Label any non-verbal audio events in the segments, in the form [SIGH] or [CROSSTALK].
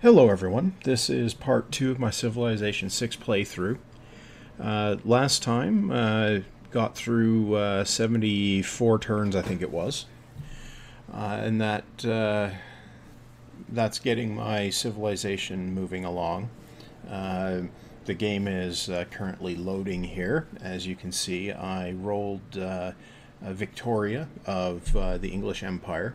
Hello everyone, this is part two of my Civilization 6 playthrough. Uh, last time, uh, got through uh, 74 turns I think it was. Uh, and that uh, that's getting my civilization moving along. Uh, the game is currently loading here. As you can see, I rolled Victoria of the English Empire.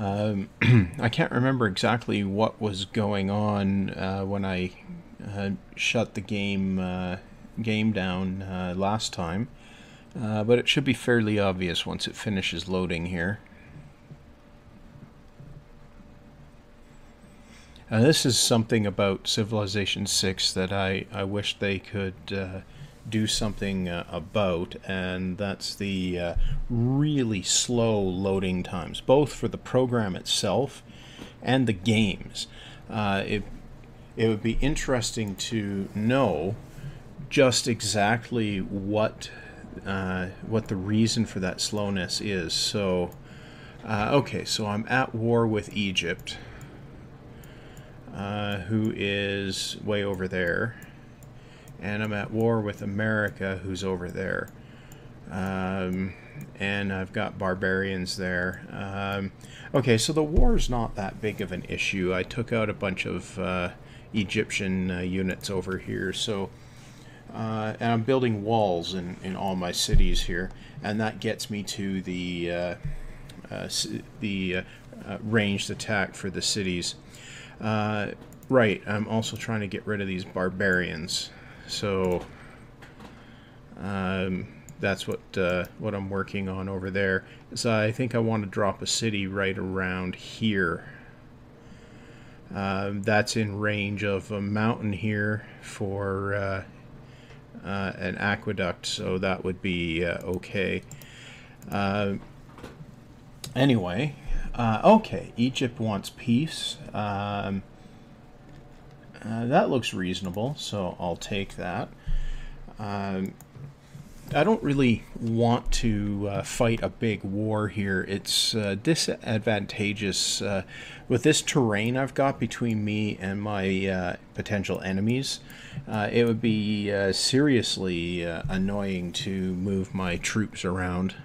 Um, [CLEARS THROAT] I can't remember exactly what was going on uh, when I uh, shut the game uh, game down uh, last time, uh, but it should be fairly obvious once it finishes loading here. Uh, this is something about Civilization 6 that I, I wish they could do something uh, about, and that's the uh, really slow loading times, both for the program itself and the games. Uh, it, it would be interesting to know just exactly what uh, what the reason for that slowness is. So, uh, okay, so I'm at war with Egypt, uh, who is way over there and I'm at war with America, who's over there. Um, and I've got barbarians there. Um, okay, so the war is not that big of an issue. I took out a bunch of uh, Egyptian uh, units over here, so uh, and I'm building walls in, in all my cities here, and that gets me to the uh, uh, the uh, ranged attack for the cities. right, I'm also trying to get rid of these barbarians. So um, that's what uh, what I'm working on over there. So I think I want to drop a city right around here. Um, that's in range of a mountain here for uh, uh, an aqueduct, so that would be uh, okay. Uh, anyway, uh, okay, Egypt wants peace. Um, uh, that looks reasonable, so I'll take that. Um, I don't really want to uh, fight a big war here. It's uh, disadvantageous uh, with this terrain I've got between me and my uh, potential enemies. Uh, it would be seriously annoying to move my troops around.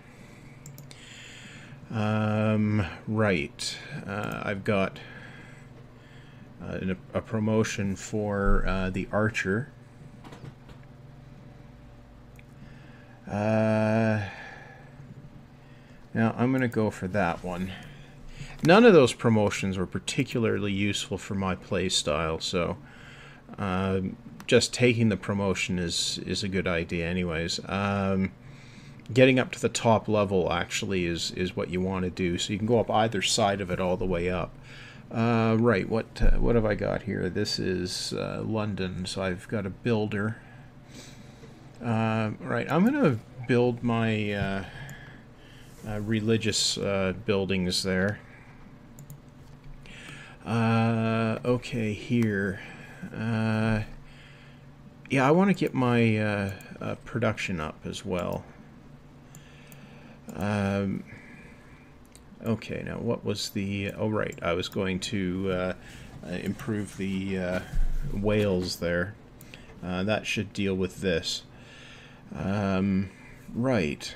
Um, right, I've got uh, a, a, promotion for uh, the archer. Uh, now I'm going to go for that one. None of those promotions were particularly useful for my playstyle, so um, just taking the promotion is is a good idea, anyways. Um, getting up to the top level actually is is what you want to do, so you can go up either side of it all the way up. Uh, right, what uh, what have I got here? This is uh, London, so I've got a builder. Uh, right, I'm going to build my uh, uh, religious buildings there. okay, here. yeah, I want to get my production up as well. Um, Okay, now what was the... Oh, right, I was going to uh, uh, improve the uh, whales there. Uh, that should deal with this. Um, right.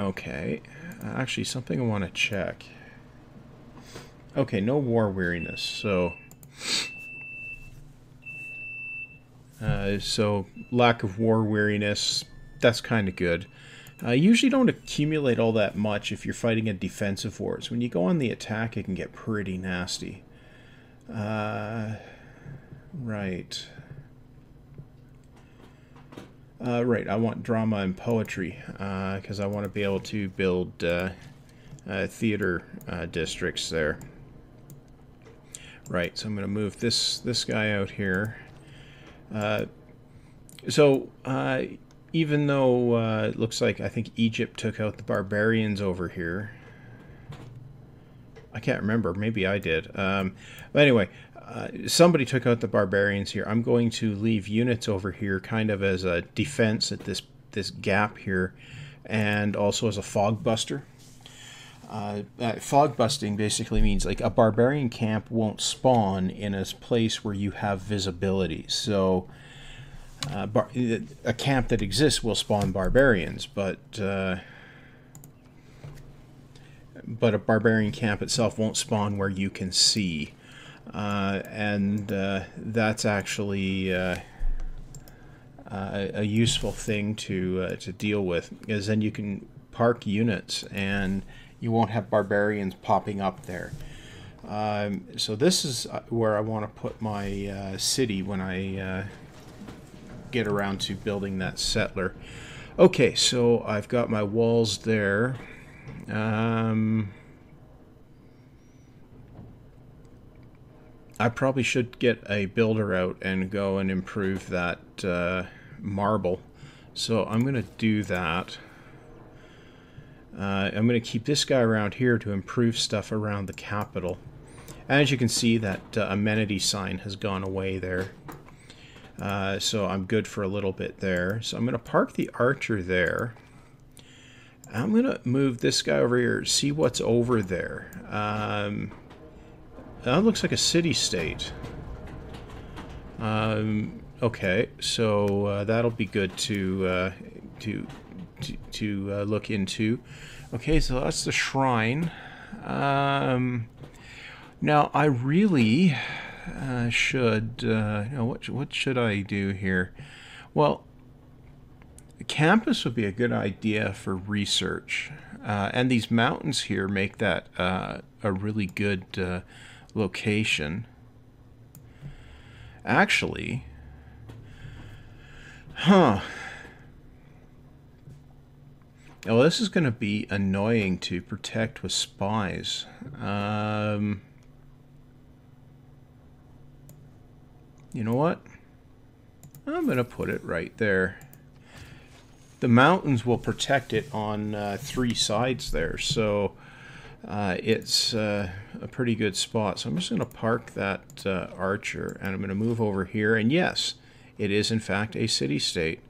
Okay. Actually, something I want to check. Okay, no war weariness, so... Uh, so, lack of war weariness, that's kind of good. Uh, usually don't accumulate all that much if you're fighting a defensive war. So when you go on the attack, it can get pretty nasty. Uh, right. Uh, right, I want drama and poetry because uh, I want to be able to build uh, uh, theater districts there. Right, so I'm going to move this this guy out here. so even though uh, it looks like I think Egypt took out the barbarians over here. I can't remember. Maybe I did. Um, but anyway, uh, somebody took out the barbarians here. I'm going to leave units over here, kind of as a defense at this this gap here, and also as a fog buster. Uh, uh, fog busting basically means like a barbarian camp won't spawn in a place where you have visibility. So uh, bar- a camp that exists will spawn barbarians, but uh, but a barbarian camp itself won't spawn where you can see, uh, and uh, that's actually a, a useful thing to to deal with, because then you can park units and you won't have barbarians popping up there. Um, so this is uh, where I want to put my uh, city when I uh, get around to building that settler. Okay, so I've got my walls there. Um, I probably should get a builder out and go and improve that uh, marble. So I'm going to do that. Uh, I'm going to keep this guy around here to improve stuff around the capital. As you can see, that uh, amenity sign has gone away there. Uh, so I'm good for a little bit there. So I'm going to park the archer there. I'm going to move this guy over here, see what's over there. Um, that looks like a city-state. Um, okay, so uh, that'll be good to, uh, to to, to uh, look into. Okay, so that's the shrine. Um, now, I really uh, should... Uh, you know, what, what should I do here? Well, campus would be a good idea for research. Uh, and these mountains here make that uh, a really good uh, location. Actually, huh... Oh, this is going to be annoying to protect with spies. Um, you know what? I'm going to put it right there. The mountains will protect it on uh, three sides there, so uh, it's uh, a pretty good spot. So I'm just going to park that uh, archer, and I'm going to move over here. And yes, it is in fact a city-state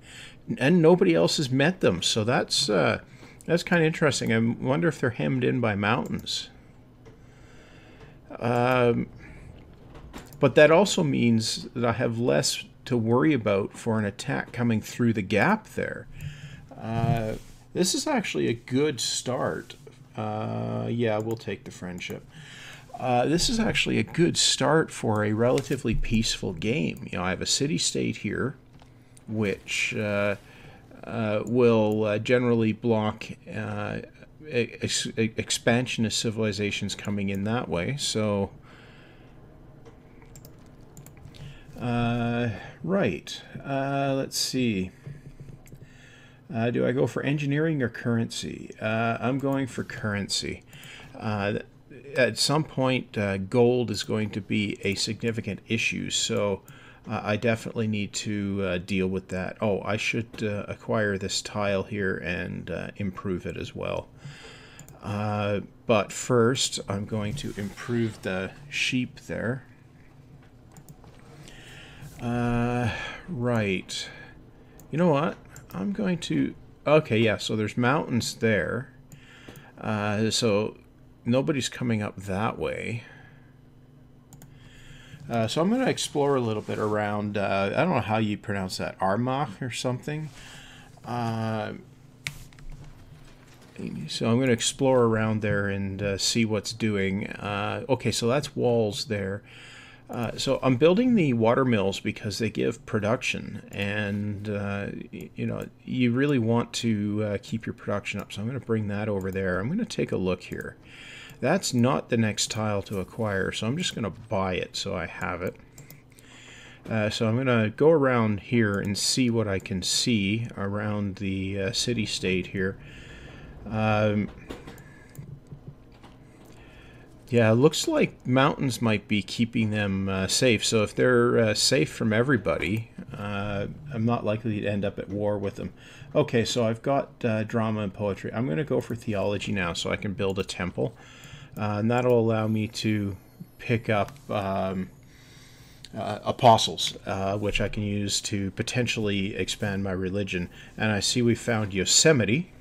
and nobody else has met them. So that's uh, that's kind of interesting. I wonder if they're hemmed in by mountains. Um, but that also means that I have less to worry about for an attack coming through the gap there. Uh, this is actually a good start. Uh, yeah, we'll take the friendship. Uh, this is actually a good start for a relatively peaceful game. You know, I have a city-state here which uh, uh, will uh, generally block ex expansionist civilizations coming in that way. So, right, let's see. Uh, do I go for engineering or currency? Uh, I'm going for currency. Uh, at some point, gold is going to be a significant issue, so uh, I definitely need to uh, deal with that. Oh, I should uh, acquire this tile here and uh, improve it as well. Uh, but first, I'm going to improve the sheep there. Uh, right. You know what? I'm going to... Okay, yeah, so there's mountains there. Uh, so nobody's coming up that way. Uh, so I'm going to explore a little bit around, uh, I don't know how you pronounce that, Armagh or something. Uh, so I'm going to explore around there and uh, see what's doing. Uh, okay, so that's walls there. Uh, so I'm building the water mills because they give production, and you know you really want to keep your production up. So I'm going to bring that over there. I'm going to take a look here. That's not the next tile to acquire, so I'm just going to buy it so I have it. Uh, so I'm going to go around here and see what I can see around the uh, city-state here. Um, yeah, it looks like mountains might be keeping them uh, safe. So if they're uh, safe from everybody, uh, I'm not likely to end up at war with them. Okay, so I've got uh, drama and poetry. I'm going to go for theology now so I can build a temple. Uh, and that'll allow me to pick up um, uh, apostles, which I can use to potentially expand my religion. And I see we found Yosemite,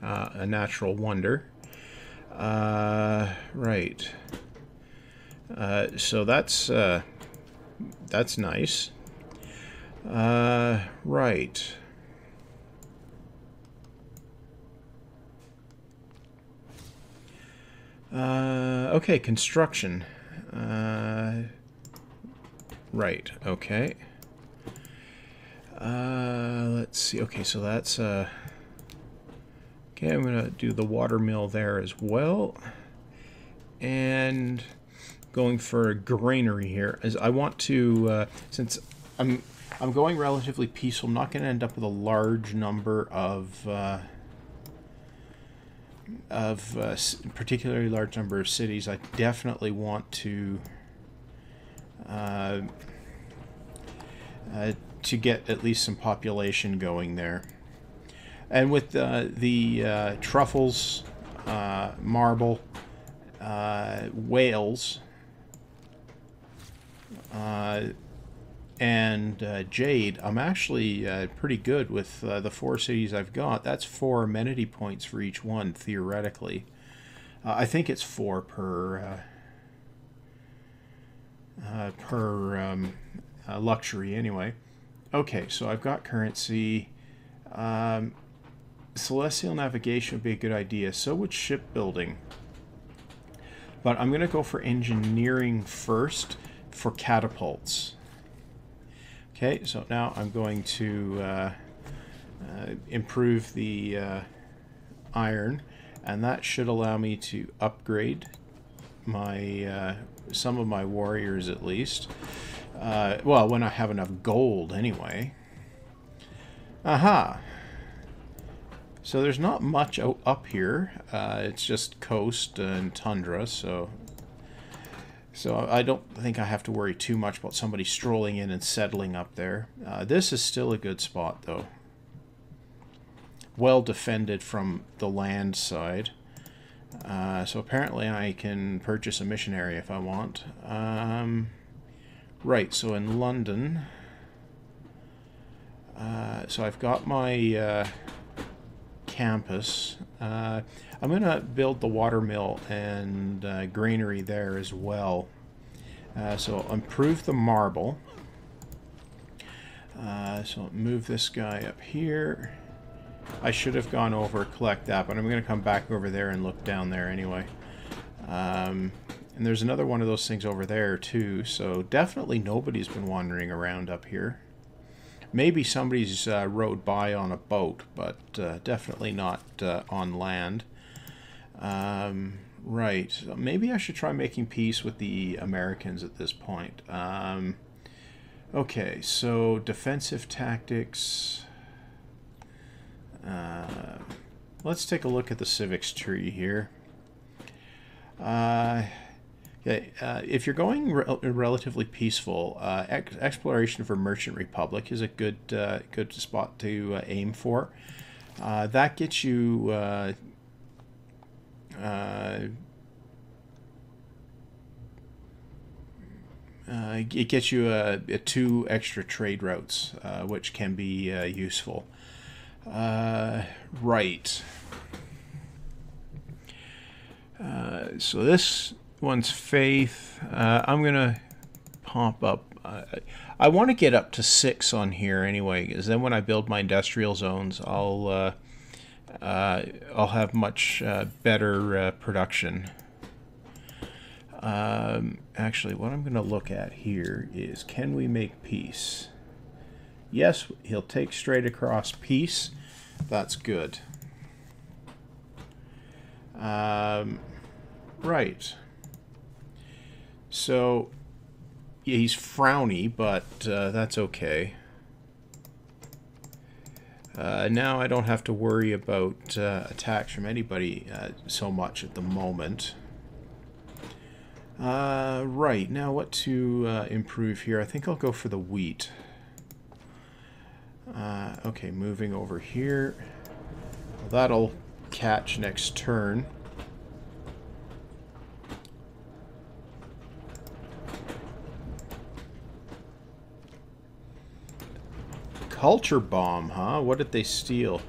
a natural wonder. Uh, right. Uh, so that's uh, that's nice. Uh, right. okay, construction. Uh, Right, okay. Uh, let's see. Okay, so that's... Uh, okay, I'm going to do the water mill there as well. And going for a granary here. As I want to, uh, since I'm I'm going relatively peaceful, I'm not going to end up with a large number of... Uh, of uh, particularly large number of cities, I definitely want to uh, uh, to get at least some population going there. And with uh, the uh, truffles, uh, marble, whales, and jade, I'm actually pretty good with the four cities I've got. That's four amenity points for each one, theoretically. I think it's four per uh, per um, uh, luxury anyway. Okay, so I've got currency. Um, celestial navigation would be a good idea. So would shipbuilding. But I'm going to go for engineering first for catapults. Okay, so now I'm going to uh, uh, improve the uh, iron, and that should allow me to upgrade my uh, some of my warriors at least. Uh, well, when I have enough gold, anyway. Aha! So there's not much up here. Uh, it's just coast and tundra, so... So I don't think I have to worry too much about somebody strolling in and settling up there. Uh, this is still a good spot, though. Well defended from the land side. Uh, so apparently I can purchase a missionary if I want. Um, right, so in London... Uh, so I've got my uh, campus. Uh, I'm going to build the water mill and uh, granary there as well. Uh, so improve the marble. so move this guy up here. I should have gone over, collect that, but I'm going to come back over there and look down there anyway. Um, and there's another one of those things over there, too, so definitely nobody's been wandering around up here. Maybe somebody's uh, rode by on a boat, but uh, definitely not uh, on land. Um, right, maybe I should try making peace with the Americans at this point. Um, okay, so defensive tactics... Uh, let's take a look at the civics tree here. Uh, uh, if you're going re relatively peaceful, uh, ex exploration for Merchant Republic is a good uh, good spot to uh, aim for. that gets you Uh, it gets you a, a, two extra trade routes, uh, which can be uh, useful. Uh, right. Uh, so this one's faith. Uh, I'm going to pop up. Uh, I want to get up to six on here anyway, because then when I build my industrial zones, I'll uh, uh, I'll have much uh, better production. Um, actually, what I'm going to look at here is can we make peace? Yes, he'll take straight across peace. That's good. Um, right. So, yeah, he's frowny, but uh, that's okay. Uh, now I don't have to worry about uh, attacks from anybody uh, so much at the moment. Uh, right, now what to uh, improve here? I think I'll go for the wheat. Okay, moving over here. That'll catch next turn. Culture bomb, huh? What did they steal?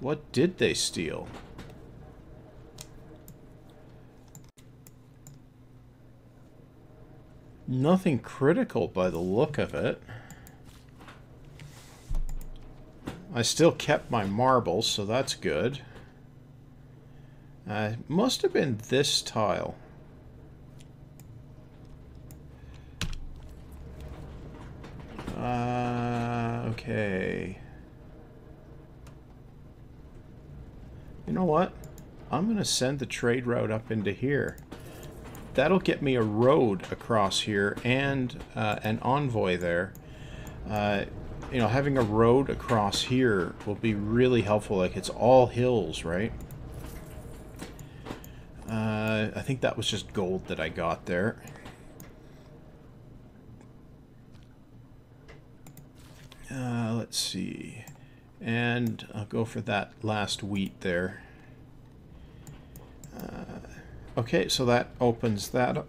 What did they steal? Nothing critical by the look of it. I still kept my marbles, so that's good. Uh, must have been this tile. Uh, okay. You know what? I'm going to send the trade route up into here. That'll get me a road across here and uh, an envoy there. Uh, you know, having a road across here will be really helpful. Like, it's all hills, right? Uh, I think that was just gold that I got there. Uh, let's see. And I'll go for that last wheat there. Uh, okay, so that opens that up.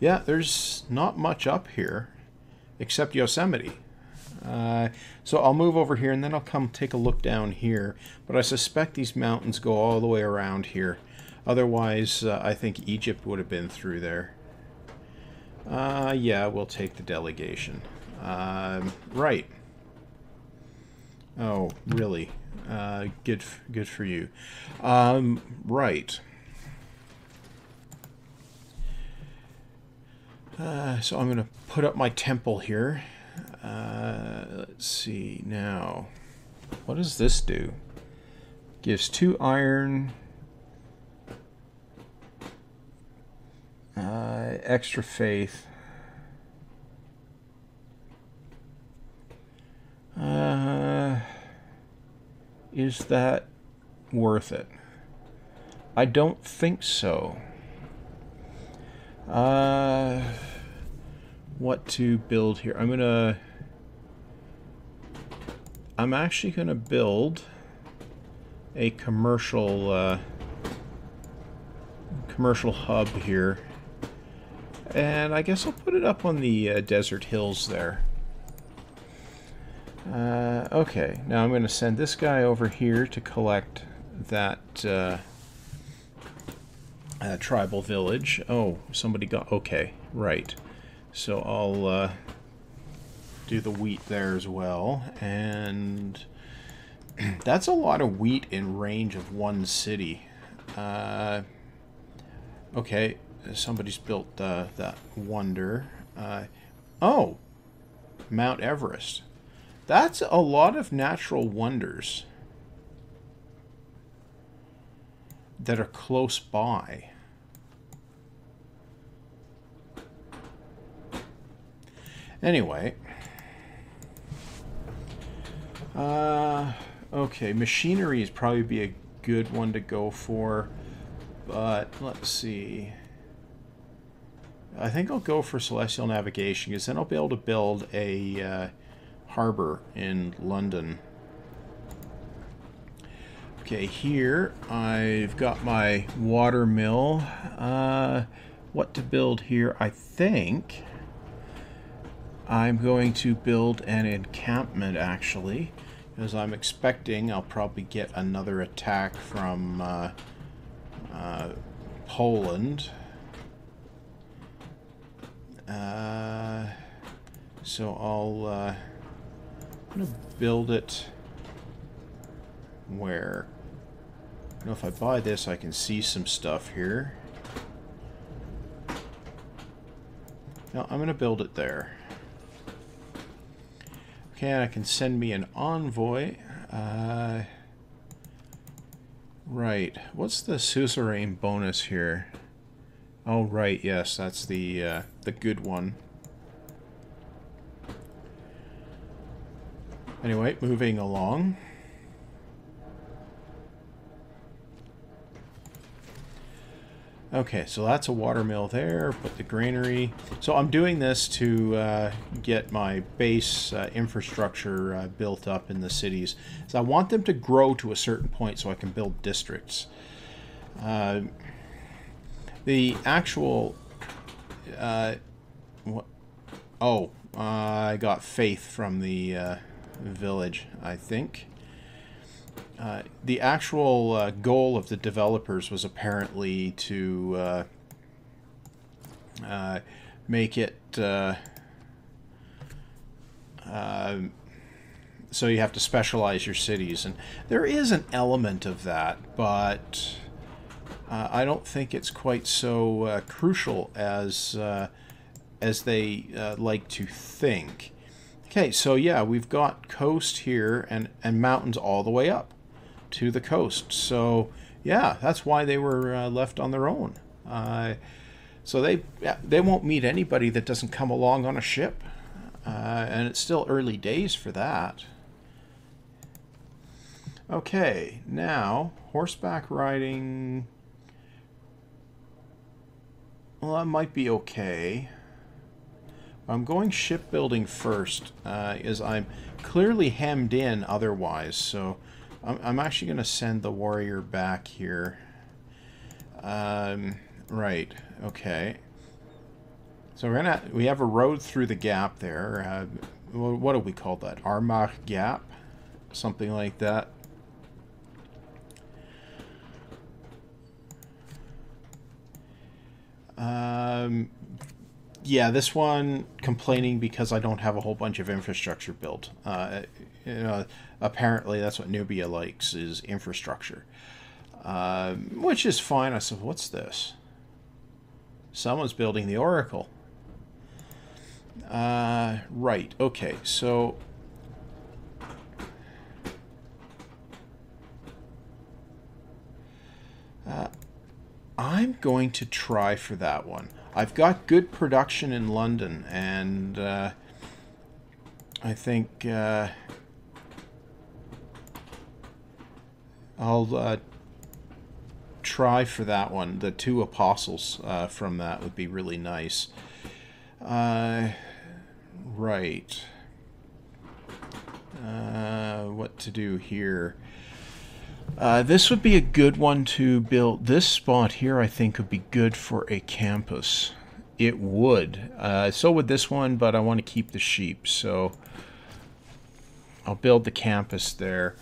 Yeah, there's not much up here except Yosemite. Uh, so I'll move over here and then I'll come take a look down here. But I suspect these mountains go all the way around here. Otherwise, uh, I think Egypt would have been through there. Uh, yeah, we'll take the delegation. Um, right. Oh, really? Uh, good, good for you. Um, right. Uh, so I'm going to put up my temple here. Uh, let's see now. What does this do? Gives two iron. Uh, extra faith. Uh, is that worth it? I don't think so. Uh, what to build here? I'm gonna. I'm actually gonna build a commercial uh, commercial hub here, and I guess I'll put it up on the uh, desert hills there. Uh, okay, now I'm going to send this guy over here to collect that uh, uh, tribal village. Oh, somebody got... Okay, right. So I'll uh, do the wheat there as well. And [CLEARS THROAT] that's a lot of wheat in range of one city. Uh, okay, somebody's built uh, that wonder. oh, Mount Everest. That's a lot of natural wonders that are close by. Anyway. Uh, okay, machinery is probably be a good one to go for. But, let's see. I think I'll go for Celestial Navigation, because then I'll be able to build a... Uh, harbor in London. Okay, here I've got my water mill. Uh, what to build here? I think I'm going to build an encampment actually, as I'm expecting I'll probably get another attack from uh, uh, Poland. Uh, so I'll uh, I'm going to build it where? You know, if I buy this, I can see some stuff here. No, I'm going to build it there. Okay, I can send me an envoy. Uh, right. What's the suzerain bonus here? Oh, right. Yes, that's the uh, the good one. Anyway, moving along. Okay, so that's a watermill there, put the granary. So I'm doing this to uh, get my base uh, infrastructure uh, built up in the cities. So I want them to grow to a certain point so I can build districts. Uh, the actual uh, what? Oh, I got faith from the uh, village, I think. Uh, the actual uh, goal of the developers was apparently to uh, uh make it uh, um, so you have to specialize your cities, and there is an element of that, but uh, I don't think it's quite so crucial as as they like to think. Okay, so yeah, we've got coast here and, and mountains all the way up to the coast. So yeah, that's why they were uh, left on their own. Uh, so they they won't meet anybody that doesn't come along on a ship, uh, and it's still early days for that. Okay, now horseback riding. Well, that might be okay. I'm going shipbuilding first, uh, as I'm clearly hemmed in otherwise, so I'm, I'm actually going to send the warrior back here. Um, right, okay. So we're gonna we have a road through the gap there. Uh, what do we call that? Armagh Gap, something like that. Um, yeah, this one complaining because I don't have a whole bunch of infrastructure built. Uh, you know, apparently that's what Nubia likes is infrastructure, uh, which is fine. I said, what's this? Someone's building the Oracle. Uh, right. Okay. So. Uh, I'm going to try for that one. I've got good production in London, and uh, I think uh, I'll uh, try for that one. The two apostles uh, from that would be really nice. Uh, right. Uh, what to do here? Uh, this would be a good one to build. This spot here, I think, would be good for a campus. It would. Uh, so would this one, but I want to keep the sheep, so I'll build the campus there.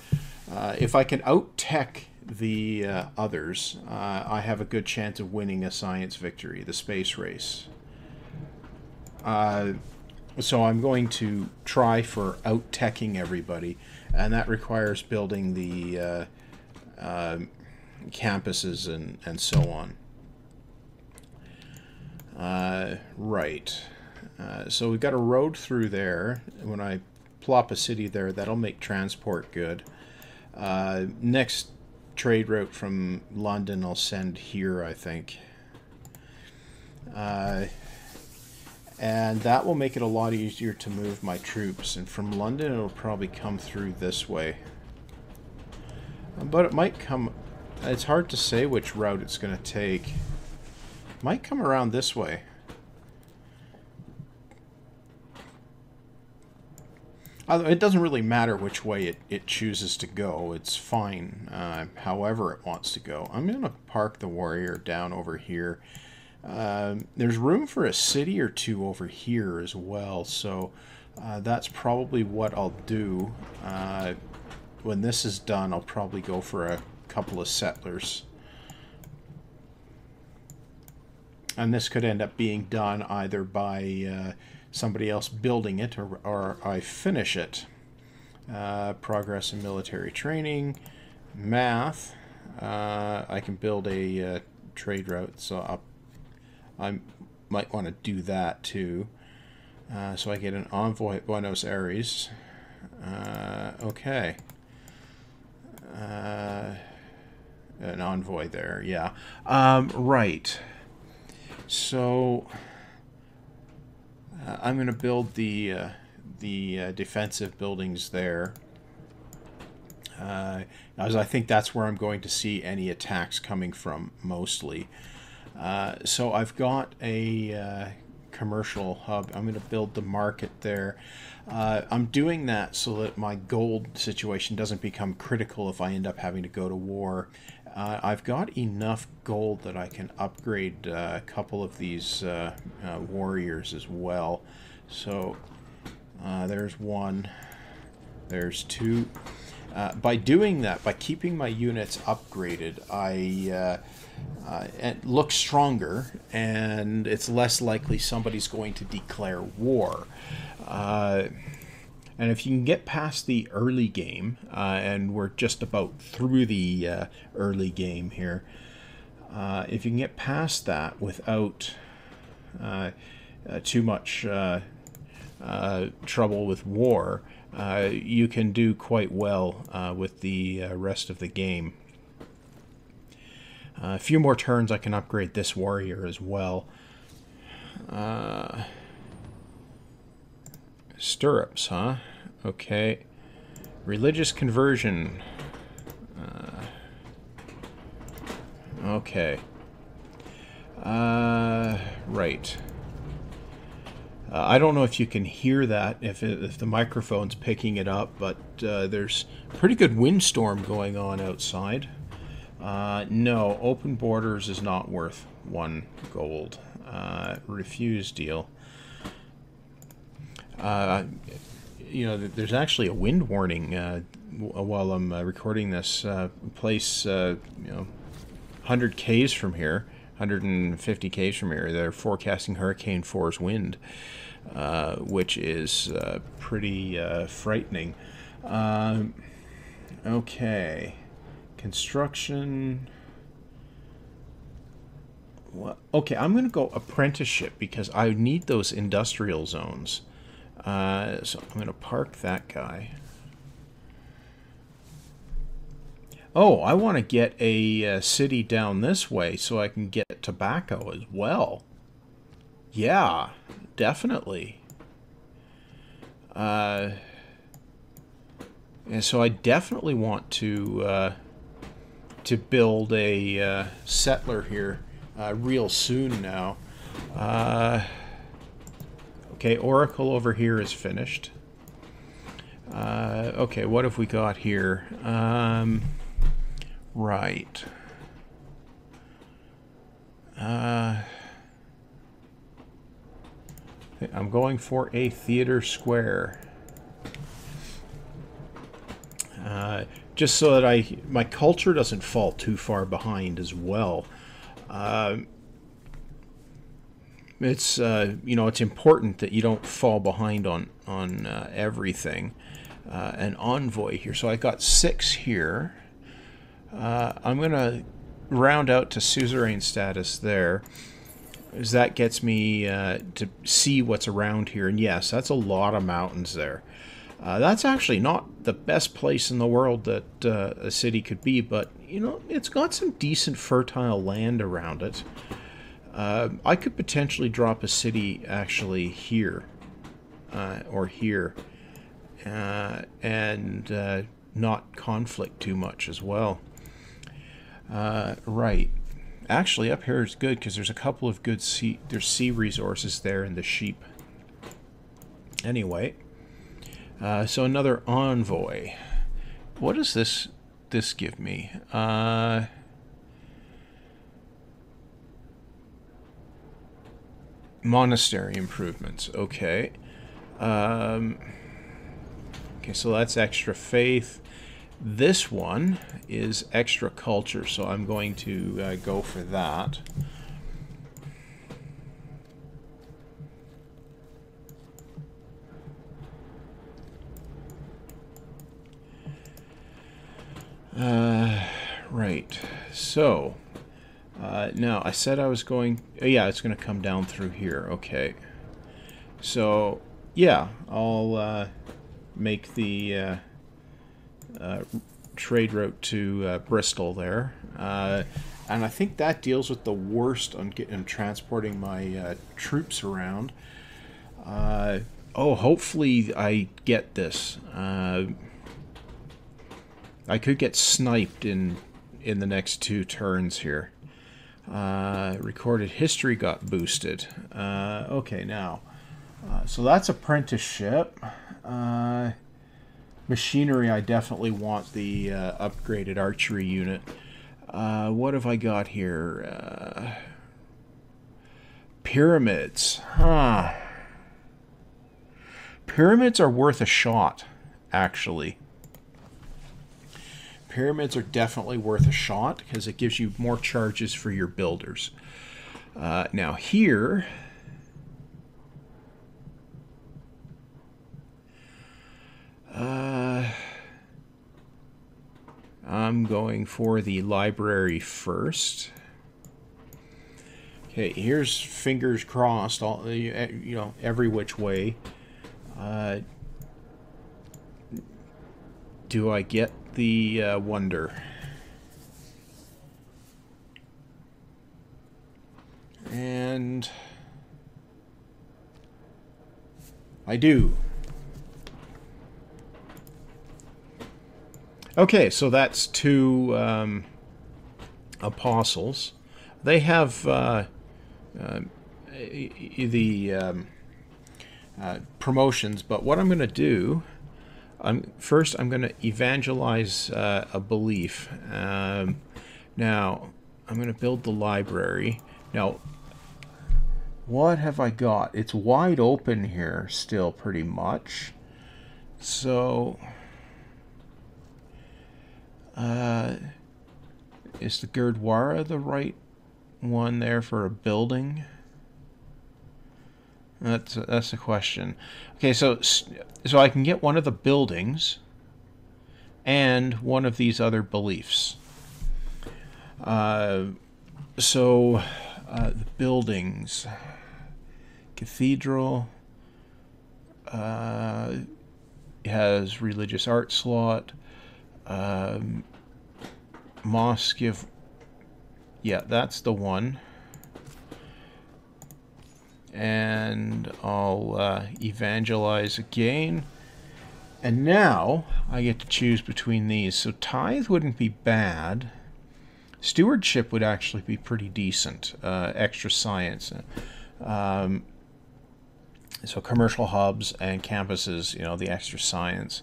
Uh, if I can out-tech the uh, others, uh, I have a good chance of winning a science victory, the space race. Uh, so I'm going to try for out-teching everybody, and that requires building the uh, campuses and, and so on. Uh, right. Uh, so we've got a road through there. When I plop a city there, that'll make transport good. Uh, next trade route from London I'll send here, I think. Uh, and that will make it a lot easier to move my troops. And from London, it'll probably come through this way. But it might come... It's hard to say which route it's going to take. Might come around this way. It doesn't really matter which way it, it chooses to go. It's fine uh, however it wants to go. I'm going to park the warrior down over here. Uh, there's room for a city or two over here as well, so uh, that's probably what I'll do. When this is done, I'll probably go for a couple of settlers. And this could end up being done either by uh, somebody else building it or, or I finish it. Uh, progress in military training, math. Uh, I can build a uh, trade route, so I'll, I might want to do that too. Uh, so I get an envoy at Buenos Aires. Uh, okay. Uh, an envoy there, yeah. Um, right. So uh, I'm going to build the uh, the uh, defensive buildings there. Uh, as I think that's where I'm going to see any attacks coming from mostly. Uh, so I've got a commercial hub. I'm going to build the market there. Uh, I'm doing that so that my gold situation doesn't become critical if I end up having to go to war. Uh, I've got enough gold that I can upgrade uh, a couple of these uh, uh warriors as well. So uh, there's one, there's two. By doing that, by keeping my units upgraded, I look stronger and it's less likely somebody's going to declare war. And if you can get past the early game, uh, and we're just about through the uh, early game here, uh, if you can get past that without uh, uh, too much uh, trouble with war, you can do quite well with the rest of the game. A few more turns, I can upgrade this warrior as well. Stirrups, huh? Okay. Religious conversion. Uh, okay. Uh, right. Uh, I don't know if you can hear that, if, it, if the microphone's picking it up, but uh, there's pretty good windstorm going on outside. Uh, no, open borders is not worth one gold. Uh, refuse deal. Uh, you know, there's actually a wind warning uh, while I'm uh, recording this uh, place, uh, you know, 100 k's from here, 150 k's from here. They're forecasting hurricane force wind, uh, which is uh, pretty frightening. Um, okay, construction. Okay, I'm going to go apprenticeship because I need those industrial zones. Uh, so I'm going to park that guy. Oh, I want to get a uh, city down this way so I can get tobacco as well. Yeah, definitely. Uh, and so I definitely want to uh, to build a uh, settler here uh, real soon now. Uh, Okay, Oracle over here is finished. Uh, okay, what have we got here? Um, right. Uh, I'm going for a theater square. Uh, just so that I my culture doesn't fall too far behind as well. Uh, it's uh, you know it's important that you don't fall behind on on uh, everything. Uh, an envoy here, so I got six here. Uh, I'm gonna round out to suzerain status there, as that gets me uh, to see what's around here. And yes, that's a lot of mountains there. That's actually not the best place in the world that a city could be, but you know it's got some decent fertile land around it. Uh, I could potentially drop a city actually here uh, or here uh, and uh, not conflict too much as well. Uh, right. Actually, up here is good because there's a couple of good sea there's sea resources there and the sheep. Anyway, uh, so another envoy. What does this this give me? Uh, monastery improvements. Okay. Um, okay, so that's extra faith. This one is extra culture, so I'm going to uh, go for that. Uh, right. So, uh, now, I said I was going... Oh, yeah, it's going to come down through here. Okay. So, yeah, I'll uh, make the uh, uh trade route to uh, Bristol there. Uh, and I think that deals with the worst on getting transporting my uh troops around. Uh oh, hopefully I get this. I could get sniped in in the next two turns here. Uh, recorded history got boosted. Uh, okay, now, uh, so that's apprenticeship. Uh, machinery, I definitely want the uh, upgraded archery unit. Uh, what have I got here? Pyramids. Huh. Pyramids are worth a shot, actually. Pyramids are definitely worth a shot because it gives you more charges for your builders. Uh, now here, uh, I'm going for the library first. Okay, here's fingers crossed, all you know, every which way. Uh, do I get the uh, wonder? And I do. Okay, so that's two um, apostles. They have uh, uh, the um, uh, promotions, but what I'm going to do, I'm first I'm going to evangelize uh, a belief. Um, now I'm going to build the library. Now, what have I got? It's wide open here still, pretty much. So. Uh, is the Gurdwara the right one there for a building? That's that's the question. Okay, so so I can get one of the buildings and one of these other beliefs. Uh, so uh, the buildings, cathedral, uh, has religious art slot um, Mosque of... Yeah, that's the one. And I'll uh, evangelize again. And now I get to choose between these. So tithe wouldn't be bad. Stewardship would actually be pretty decent. Uh, extra science. Um, so commercial hubs and campuses, you know, the extra science.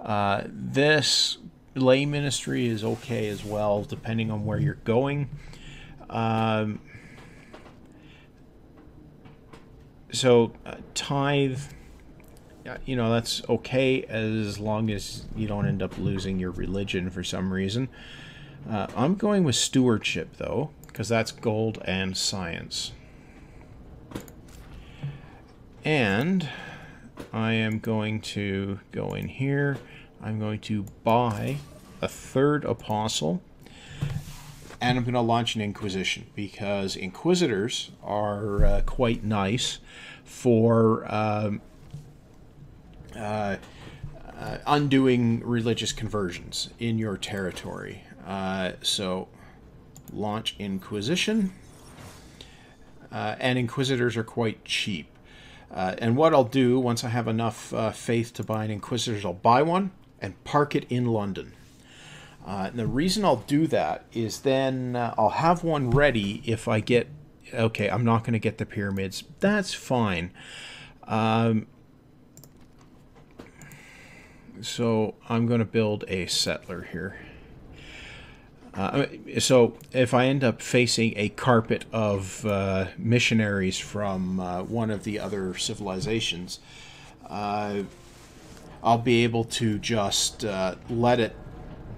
Uh, this lay ministry is okay as well, depending on where you're going. Um, so, uh, tithe, you know, that's okay as long as you don't end up losing your religion for some reason. Uh, I'm going with stewardship, though, because that's gold and science. And I am going to go in here I'm going to buy a third apostle and I'm going to launch an inquisition because inquisitors are uh, quite nice for um, uh, uh, undoing religious conversions in your territory. Uh, so launch inquisition uh, and inquisitors are quite cheap. Uh, and what I'll do once I have enough faith to buy an inquisitor, I'll buy one and park it in London. Uh, and the reason I'll do that is then uh, I'll have one ready if I get, okay, I'm not going to get the pyramids. That's fine. Um, so I'm going to build a settler here. Uh, so if I end up facing a carpet of uh, missionaries from uh, one of the other civilizations, uh, I'll be able to just uh, let it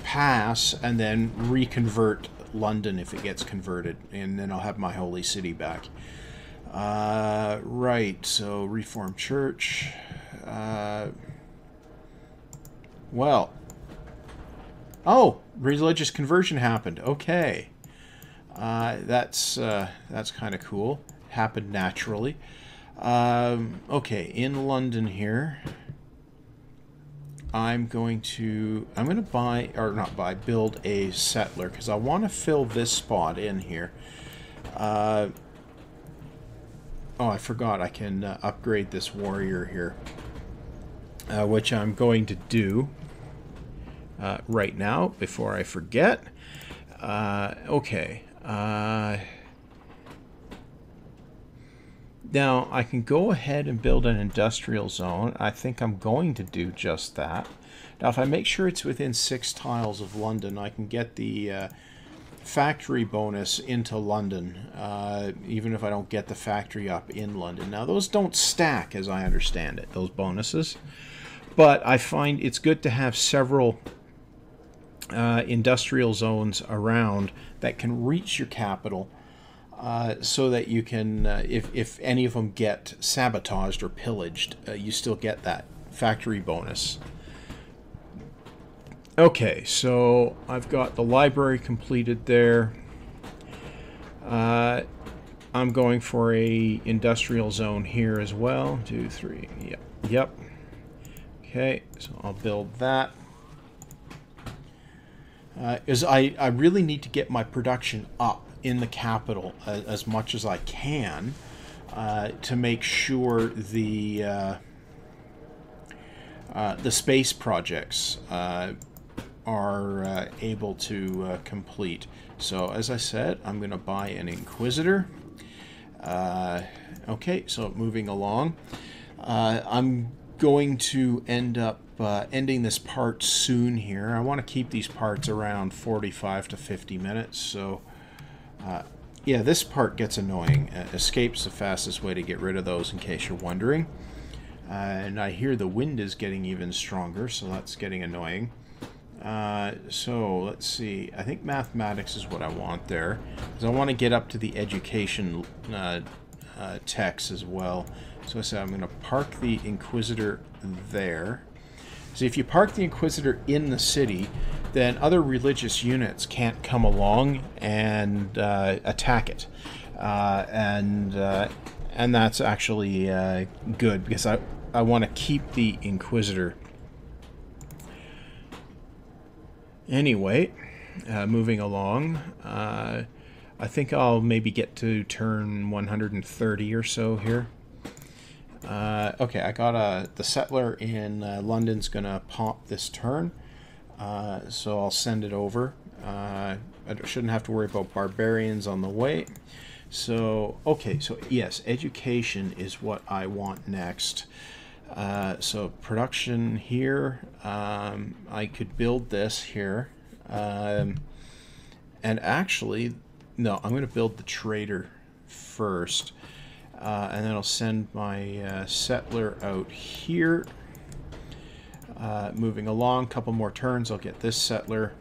pass and then reconvert London if it gets converted, and then I'll have my holy city back. Uh, right, so Reformed Church. Uh, well, oh, religious conversion happened. Okay, uh, that's uh, that's kind of cool. Happened naturally. Um, okay, in London here. I'm going to I'm going to buy or not buy build a settler because I want to fill this spot in here. Uh, oh, I forgot I can uh, upgrade this warrior here, uh, which I'm going to do uh, right now before I forget. Uh, okay. Now, I can go ahead and build an industrial zone. I think I'm going to do just that. Now, if I make sure it's within six tiles of London, I can get the uh, factory bonus into London, uh, even if I don't get the factory up in London. Now, those don't stack, as I understand it, those bonuses. But I find it's good to have several uh, industrial zones around that can reach your capital uh, so that you can, uh, if, if any of them get sabotaged or pillaged, uh, you still get that factory bonus. Okay, so I've got the library completed there. Uh, I'm going for a industrial zone here as well. Two, three, yep, yep. Okay, so I'll build that. Uh, is I, I really need to get my production up in the capital as, as much as I can uh, to make sure the uh, uh the space projects uh, are uh, able to uh, complete. So as I said, I'm going to buy an Inquisitor. Uh, okay, so moving along. Uh, I'm going to end up uh, ending this part soon here. I want to keep these parts around 45 to 50 minutes. So uh, yeah, this part gets annoying. escape's the fastest way to get rid of those in case you're wondering. and I hear the wind is getting even stronger, so that's getting annoying. Uh, so let's see. I think mathematics is what I want there, because I want to get up to the education uh, uh, text as well. So I said I'm going to park the Inquisitor there. So if you park the Inquisitor in the city, then other religious units can't come along and uh, attack it, uh, and uh, and that's actually good because I I want to keep the Inquisitor Anyway, uh, moving along, uh, I think I'll maybe get to turn 130 or so here. Uh, okay, I got a the settler in uh, London's gonna pop this turn, uh, so I'll send it over. Uh, I shouldn't have to worry about barbarians on the way. So okay, so yes, education is what I want next. Uh, so production here, um, I could build this here. Um, and actually, no, I'm going to build the trader first. Uh, and then I'll send my uh, settler out here. Uh, moving along, a couple more turns, I'll get this settler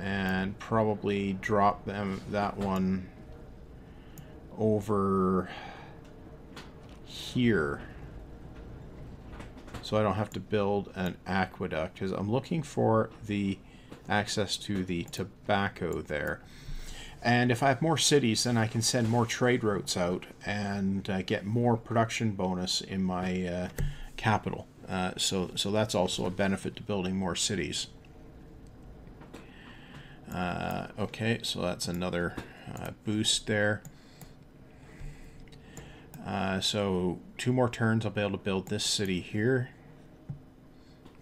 and probably drop them that one over here so I don't have to build an aqueduct because I'm looking for the access to the tobacco there. And if I have more cities, then I can send more trade routes out and uh, get more production bonus in my uh, capital. Uh, so, so that's also a benefit to building more cities. Uh, okay, so that's another uh, boost there. Uh, so two more turns, I'll be able to build this city here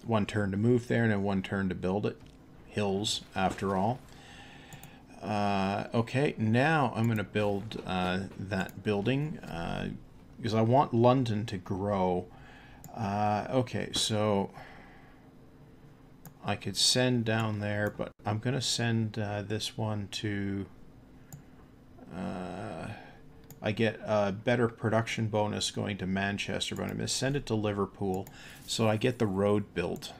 one turn to move there and then one turn to build it. Hills, after all. Uh, okay, now I'm going to build uh, that building uh, because I want London to grow. Uh, okay, so I could send down there, but I'm going to send uh, this one to... Uh, I get a better production bonus going to Manchester, but I'm going to send it to Liverpool so I get the road built.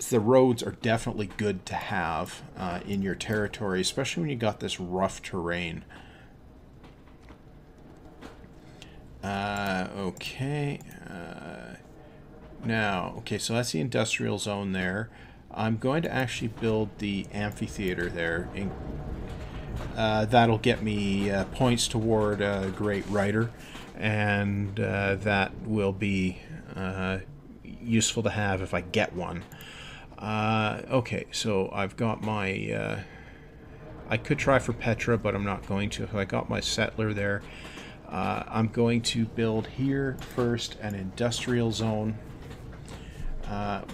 Uh, the roads are definitely good to have uh, in your territory, especially when you got this rough terrain. Uh, okay. Uh, now, okay, so that's the industrial zone there. I'm going to actually build the amphitheater there in uh, that'll get me uh, points toward a great writer, and uh, that will be uh, useful to have if I get one. Uh, okay, so I've got my. Uh, I could try for Petra, but I'm not going to. I got my settler there. I'm going to build here first an industrial zone,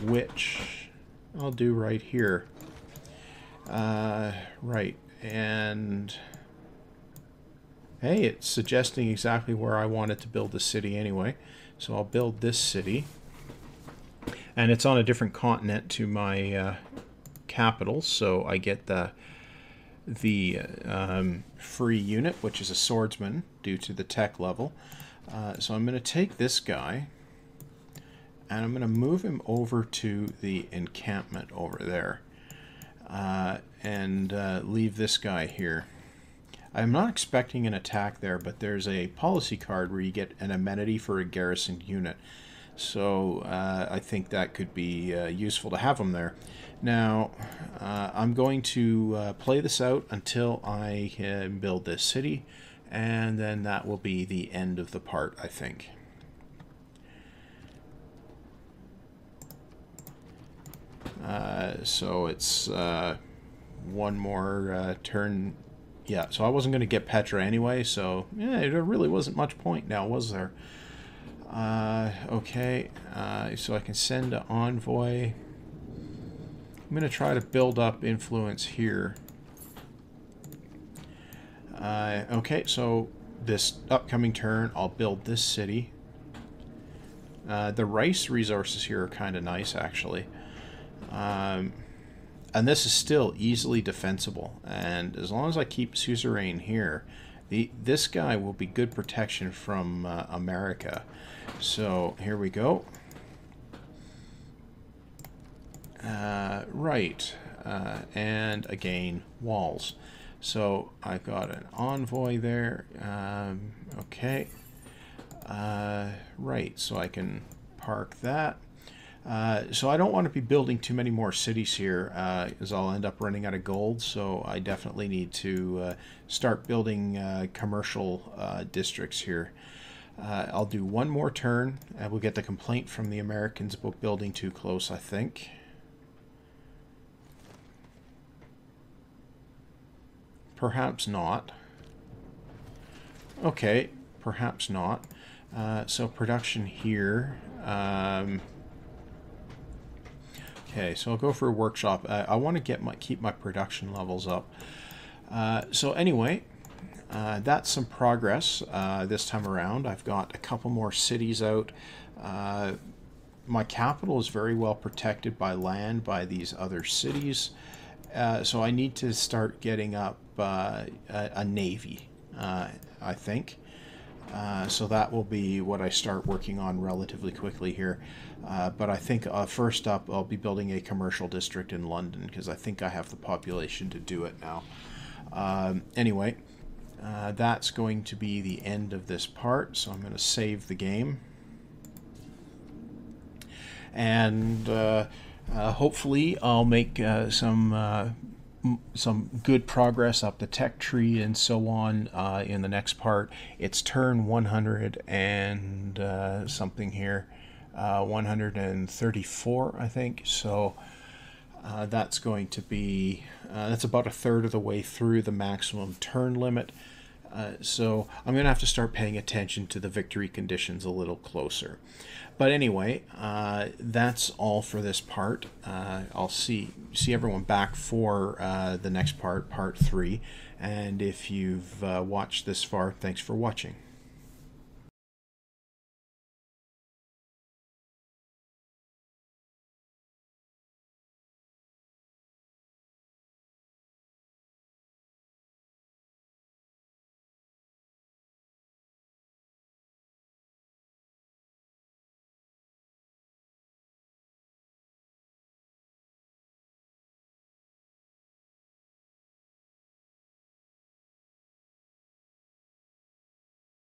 which I'll do right here. right, and hey, it's suggesting exactly where I wanted to build the city anyway. So I'll build this city. And it's on a different continent to my uh, capital, so I get the the um, free unit, which is a swordsman due to the tech level. Uh, so I'm going to take this guy and I'm going to move him over to the encampment over there uh, and uh, leave this guy here. I'm not expecting an attack there, but there's a policy card where you get an amenity for a garrisoned unit. So uh, I think that could be uh, useful to have them there. Now, uh, I'm going to uh, play this out until I can build this city, and then that will be the end of the part, I think. Uh, so it's uh, one more uh, turn. Yeah, so I wasn't going to get Petra anyway, so yeah, there really wasn't much point now, was there? Uh, okay, uh, so I can send an envoy. I'm going to try to build up influence here. Uh, okay, so this upcoming turn, I'll build this city. Uh, the rice resources here are kind of nice, actually. Um, and this is still easily defensible. And as long as I keep suzerain here, the this guy will be good protection from uh, America. So here we go. Uh, right. Uh, and again, walls. So I've got an envoy there. Um, okay. Uh, right, so I can park that. Uh, so I don't want to be building too many more cities here, uh, as I'll end up running out of gold. So I definitely need to uh, start building uh, commercial uh, districts here. I'll do one more turn, and we'll get the complaint from the Americans about building too close, I think. Perhaps not. Okay, perhaps not. so production here. Um, Okay, so I'll go for a workshop. Uh, I want to get my keep my production levels up. Uh, so anyway, uh, that's some progress uh, this time around. I've got a couple more cities out. Uh, my capital is very well protected by land by these other cities. Uh, so I need to start getting up a, a, navy, I think. Uh, so that will be what I start working on relatively quickly here. Uh, but I think uh, first up, I'll be building a commercial district in London because I think I have the population to do it now. Um, anyway, uh, that's going to be the end of this part. So I'm going to save the game. And uh, hopefully I'll make some some good progress up the tech tree and so on uh, in the next part. It's turn 100 and uh, something here, uh, 134, I think. So uh, that's going to be, uh, that's about a third of the way through the maximum turn limit. Uh, so I'm going to have to start paying attention to the victory conditions a little closer. But anyway, uh, that's all for this part. Uh, I'll see see everyone back for uh, the next part, part three. And if you've uh, watched this far, thanks for watching.